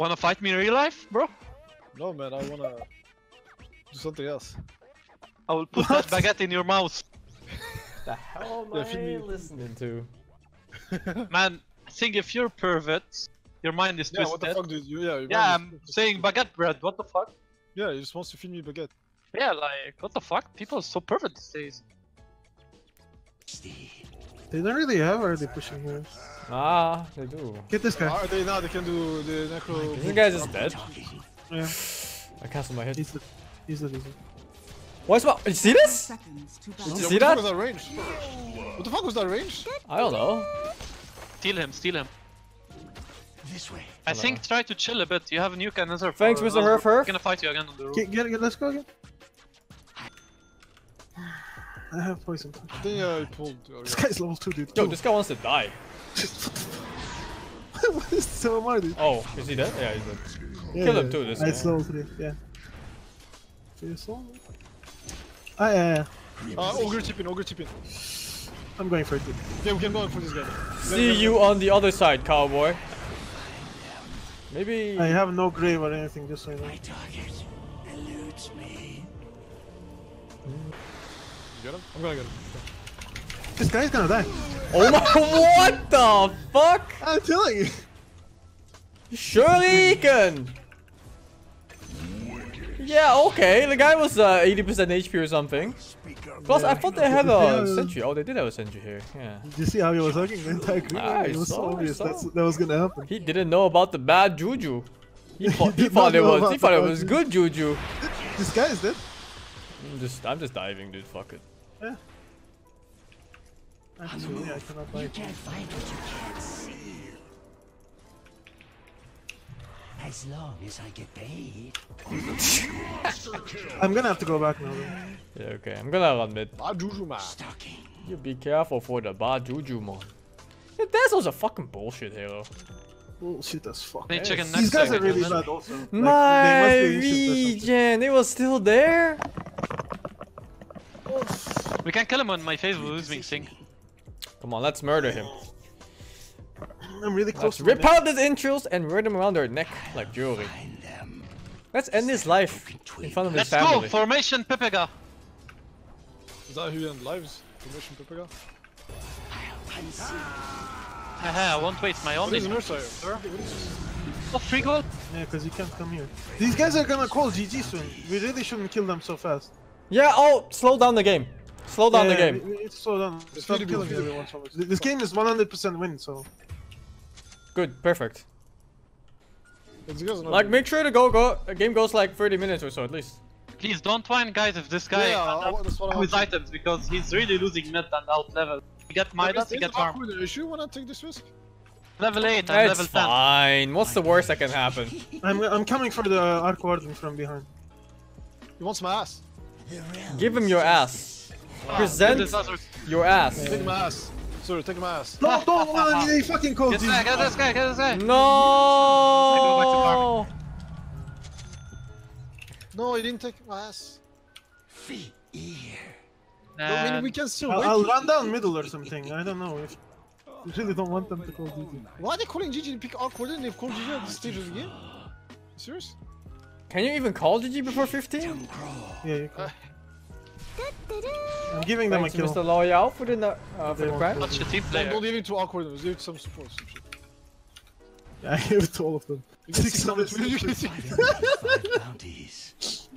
Wanna fight me in real life, bro? No, man, I wanna do something else. I will put that baguette in your mouth. The hell am Yeah, I listening to? Man, I think if you're pervert, your mind is Yeah, twisted. what the fuck, dude? You, yeah, Yeah, I'm saying baguette bread, what the fuck? Yeah, he just wants to feed me baguette. Yeah, like, what the fuck? People are so perfect these days. They don't really have early pushing here. Ah, they do. Get this guy. Are they now? They can do the necro. This guy is dead. Yeah, I canceled my hit. he's the, he's the reason. What's my? You see this? Seconds Did you Yeah, see what the that? fuck was that range? What the fuck was that range? I don't know. Steal him, steal him. This way. I think try to chill a bit. You have a nuke and another. Thanks, Mr. Herf Herf. I'm gonna fight you again on the roof. Get, get, get, let's go again. I have poison. I think uh, he pulled. Oh, This guy's level 2, dude. Yo, Kill this guy wants to die. him. what is so am I, dude? Oh, is he dead? Yeah, he's dead. Yeah, Kill him too, this Ah, It's guy. level 3, yeah. Feel so? Ah, yeah, yeah. Uh, ogre tipping, ogre tipping. I'm going for it, dude. Yeah, we can go for this guy. See you on the other side, cowboy. Maybe. I have no grave or anything, just so you know. My target eludes me. You get him? I'm gonna get him. This guy's gonna die. Oh my! What the fuck? I'm telling you. Surely he can. Yeah, okay. The guy was uh, 80% HP or something. Plus, I thought they had a Yeah. sentry. Oh, they did have a sentry here. Yeah. Did you see how he was hugging the entire group? Ah, I it was saw, so obvious that's, that was gonna happen. He didn't know about the bad juju. He thought, he thought it was. He thought it was good juju. This guy is dead. I'm just, I'm just diving, dude. Fuck it. Actually, I cannot buy You can't find what you can't see. As long as I get paid. I'm gonna have to go back now. Though. Yeah, okay. I'm gonna run mid. Juju, man. Stalking. You be careful for the bad juju, man. Yeah, that's also fucking bullshit, hero. Bullshit as fuck. Hey, chicken These guys are really man. bad also. Like, My they must be ancient or something. regen, it was still there. We can kill him on my face with losing thing. Come on, let's murder him. I'm really close Let's to rip out his entrails and wear them around their neck like jewelry. Let's end his life in front of his Let's go! family. Formation Pepega! Is that who you end lives? Formation Pepega? Haha, I won't waste my What only. is Nurse Ire? Sir? What is this? Oh, free gold? Yeah, because you can't come here. These guys are gonna call GG soon. We really shouldn't kill them so fast. Yeah, oh, slow down the game. Slow down the game. we- we- It's slow down. It's Stop killing feasible. everyone so much. This game is 100% win, so. Good, perfect. Like, make sure the go go a game goes like 30 minutes or so at least. Please don't whine, guys, if this guy Yeah, ends I- up that's what I with items because he's really losing mid and out level. You get Midas, you get farm. Is issue when I take this risk? Level 8 and It's level 10. fine. What's the worst that can happen? I'm, I'm coming for the Arc Warden from behind. He wants my ass. Give him your ass. Present this other- your ass. Take my ass. Sorry, take my ass. No, don't! uh, he fucking called Get this guy, GG. get this guy, get this guy! No. No, he didn't take my ass. Feet ear. No, I mean, we can still I'll, wait. I'll run down middle or something. I don't know if. You really don't want them to call GG. Why are they calling GG to pick awkward and they've called GG at this stage of the game? Serious? Can you even call GG before 15? Yeah, you can. I'm giving them a kill. Mr. Loyal for the no- uh, for the crime. What's your team player? don't give it to awkward, give it to some support. Some shit. Yeah, I give it to all of them. You 600 600 Find bounties.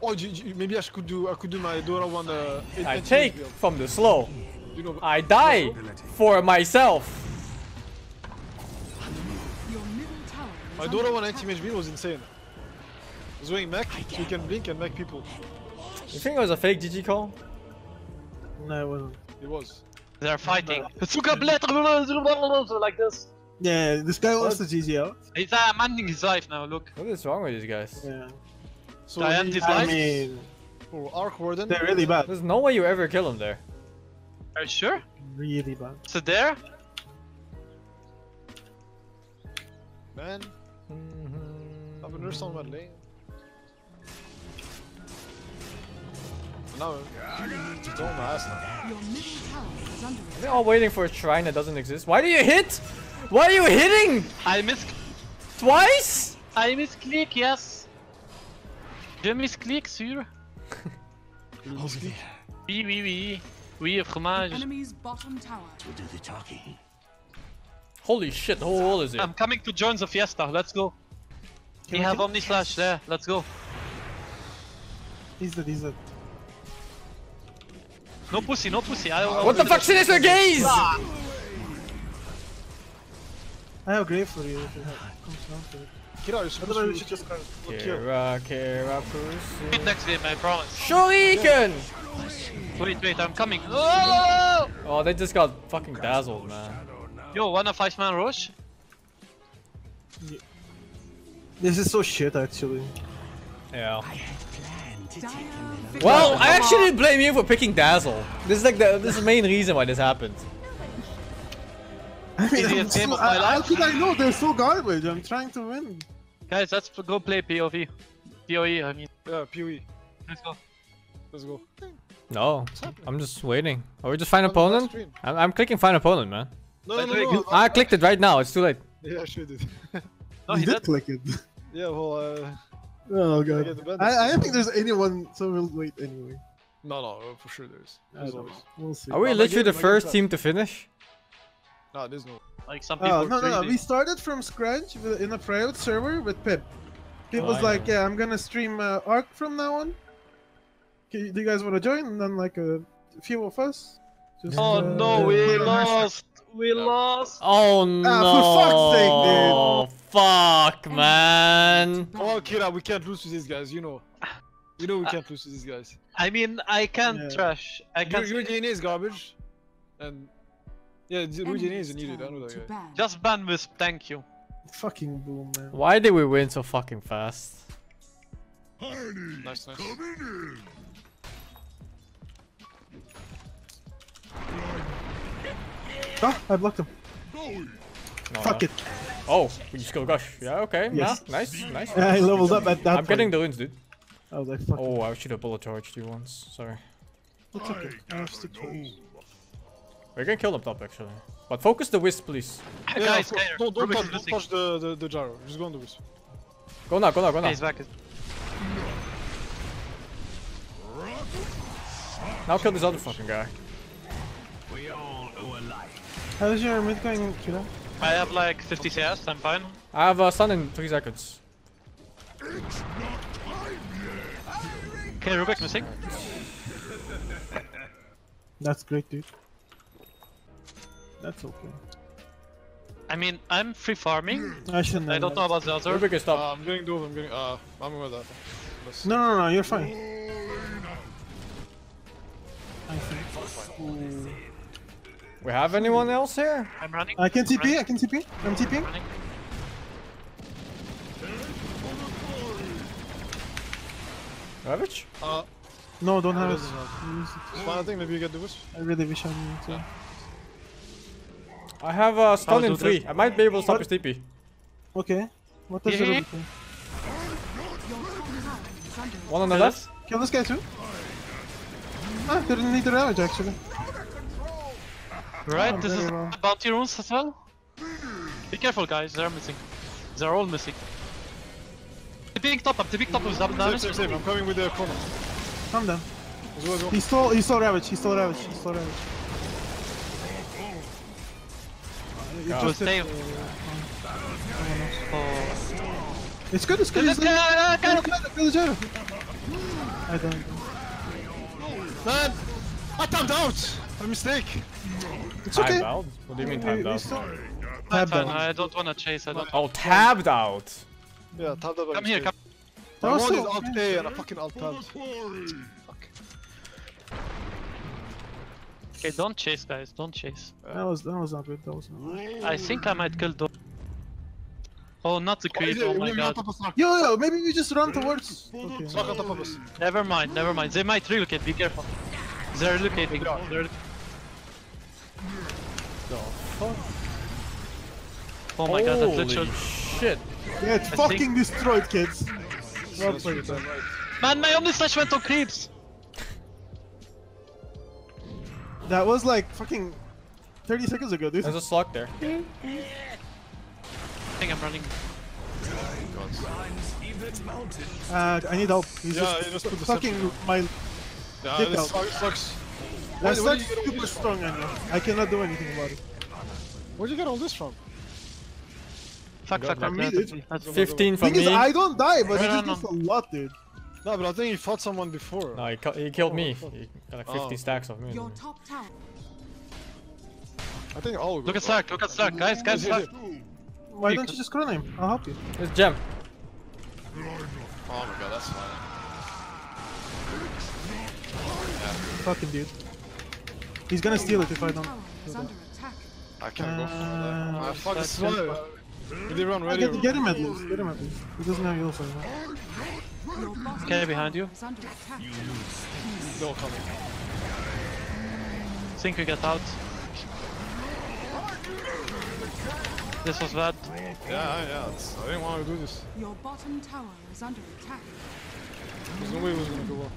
Oh, G- G- maybe I could do I could do my Dota one. Uh, I take build. from the slow. You know, I die for myself. Your middle tower is my Dota one anti-mage build was insane. I was doing mech, so you can blink and mech people. You think it was a fake GG call? No, it wasn't. It was. They're fighting. Suka blade like this. Yeah, this guy wants the GG out. He's uh, manning his life now, look. What is wrong with these guys? Yeah. So I he- I life. mean, Oh, Arc Warden. they're really bad. There's no way you ever kill him there. Are you sure? Really bad. So there? Man, I have a nurse on my lane. Tower is under attack. They're all waiting for a shrine that doesn't exist. Why do you hit? Why are you hitting? I miss Twice? I misclick, yes. Je misclick, sûr. Oui, oui, oui. Oui, fromage. Enemy's bottom tower. Will do the talking. Holy shit, how old is it? I'm coming to join the fiesta. Let's go. We have Omni Slash there. Let's go. He's dead, he's dead. No pussy, no pussy. I, I What the fuck, Sinister Gaze? I have a grave for you if it comes down to it. Kira, you're supposed we to should just kind of look here. Kira, Kira, pussy. Next game, I promise. Shuriken! Wait, wait, I'm coming. Oh! Oh, they just got fucking dazzled, man. Yo, wanna five man rush? This is so shit, actually. Yeah. Well, I actually blame you for picking Dazzle. This is like the this is the main reason why this happened. I mean, I'm so- game of I- how could I know? They're so garbage. I'm trying to win. Guys, let's go play POV. POE, I mean. Yeah, PoE. Let's go. Let's go. No, I'm just waiting. Are we just find On the opponent? I'm, I'm clicking find opponent, man. No, no, no, no. I clicked it right now. It's too late. Yeah, I should did. No, you he did did. click it. Yeah, well, uh, Oh god. I, I don't think there's anyone, so we'll wait anyway. no, no, uh, for sure there's. There's always. We'll see. Are we Oh, literally game- the first team to finish? No, there's no. Like some people. Oh, no, no, no. We started from scratch in a private server with Pip. Pip Oh, was I like, know. yeah, I'm gonna stream uh, Arc from now on. Okay, do you guys want to join? And then, like, a few of us. Just, Oh uh, no, we put hashtag. lost. We lost. Oh no! Ah, for fuck's sake, Fuck, man. Oh, Kira, we can't lose to these guys, you know. You know we can't lose to these guys. I mean, I can't Yeah. trash. I can't. your DNA is garbage. And. Yeah, your DNA Enemy's is needed, I know that guy. ban. Just ban Wisp, thank you. Fucking boom, man. Why did we win so fucking fast? Nice, nice. Ah, I blocked him. No, Fuck no. it. Oh, we just go gush. Yeah, okay. Yes. Yeah, nice, nice. I leveled up at that I'm getting the runes, dude. I was like, fuck. Oh, I should have bullet charged you once. Sorry. It's okay. I have stick tools. We can kill them top actually. But focus the wisp, please. Yeah, Guys, of don't, don't touch, don't touch the, the, the gyro. Just go on the wisp. Go now, go now, go now. Okay, he's back. Now kill this other fucking guy. How's your mid going, Kira? I have like 50 CS, I'm fine. I have a stun in three seconds. Okay, Rubick missing. That's great, dude. That's okay. I mean, I'm free farming. I shouldn't. I don't know about the other. Rubick is top. Uh, I'm getting dove, I'm getting. Uh, I'm aware of that. Bas. No, no, no, you're fine. I think. We have anyone else here? I'm running. I can TP, running, I can TP. I'm TPing. running. Ravage? Uh, No, don't have it. doesn't have Use it. it's fine, I think maybe you get the wisp. I really wish I knew too. I have a stun in three. that. I might be able to stop What? his TP. Okay. What does Yeah. the Ruby do? Your top tower is under One on the Kill left. this. Kill this guy too. Ah, didn't need the damage actually. Right, Oh, this is well. bounty runes as well. Be careful, guys. They're missing. They're all missing. The big top up. The big top was double Same, damage. same, same. I'm coming with the chrono. Calm down. As well as well. He stole. He stole Ravage. He stole Ravage. He stole Ravage. It God. just hit, Save. uh, Oh. It's good. It's good. It's good. guy! Kill Kill the gyro, kill the gyro. I don't. Man! I tapped out! A mistake! It's okay. Timed out? What do you mean We- timed we out? still- That's Tab fine. down. I don't wanna chase. I don't. Oh, tabbed out. Yeah, tapped out Come here. Come. That I was wanted so- alt A and I fucking alt tabbed. Fuck. Okay, don't chase, guys. Don't chase. That was that was not good. That was not. Good. I think I might kill Dom. Oh, not the creep. Oh my god. Yo yo, maybe we just run towards. Okay. Fuck on top of us. Never mind. Never mind. They might relocate. Be careful. They're relocating. They're... Oh my god, that's Holy literally. shit. Yeah, it's I fucking think- destroyed, kids. Well played, man. Man, my only Slash went on creeps! That was like fucking 30 seconds ago, dude. There's a slug there. I think I'm running. Uh, I need help. He's Yeah, just, he just put the fucking my. Yeah, Dick this out. sucks. sucks. That's why like do you get all super strong on you. I cannot do anything about it. Where'd you get all this from? Fuck, fuck, from fuck. me, dude. 15 from Thing is, me. I don't die, but No, it no, just no. a lot, dude. No, but I think he fought someone before. No, he, he killed me. Oh, he got like 50 Oh. stacks of me. Your top tower. I think all. Look at Slark, look at Slark. Guys, guys, Here, Why don't you just clone him? I'll help you. There's gem. Oh my god, that's fine. Fucking dude. He's gonna steal it if I don't. Tower is under attack. I can't go for that. Uh, fuck, That's this is. Did he run ready? get, get him at least. Get him at least. He doesn't have heals anymore. Your bottom Okay, behind you. is under. No coming. Think we get out. This was bad. Yeah, yeah. It's, I didn't want to do this. Your bottom tower is under attack. There's no way it was gonna go well.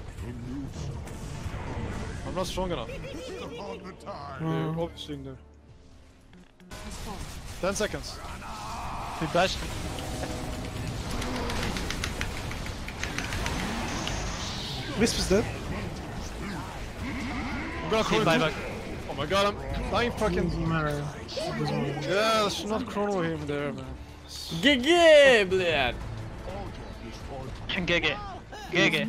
I'm not strong enough. They're obviously in there. Has fallen. 10 seconds. We bashed. Wisp is dead. I'm gonna Team chrono buyback. Oh my god, I'm dying fucking. Doesn't matter. It doesn't matter. Yeah, let's not chrono him there, man. GG, блядь. GG. GG.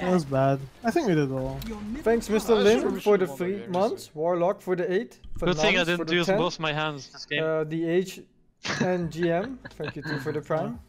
That was bad. I think we did well. Your middle Thanks, Mr. I Lim, for the should've won that three months. Warlock for the eight. Good thing I for didn't the use 10, both my hands this game. Uh, the H and GM. Thank you too for the prime.